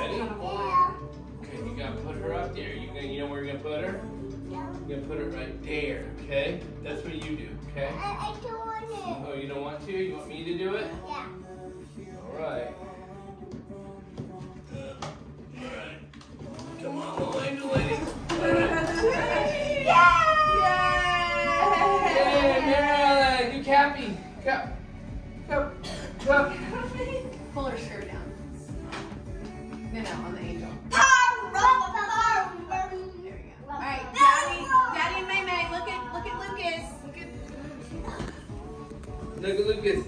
up there. You, gotta put her up there. you gonna, you know where you're going to put her? Yeah. You're going to put her right there, okay? That's what you do, okay? I, I don't want it. Oh, you don't want to? You want me to do it? Yeah. All right. All right. Come on, little angel lady. All right. Yay, Marilyn, you happy? Cup. Cup. Cup. Pull her shirt down. Ne kadar geç.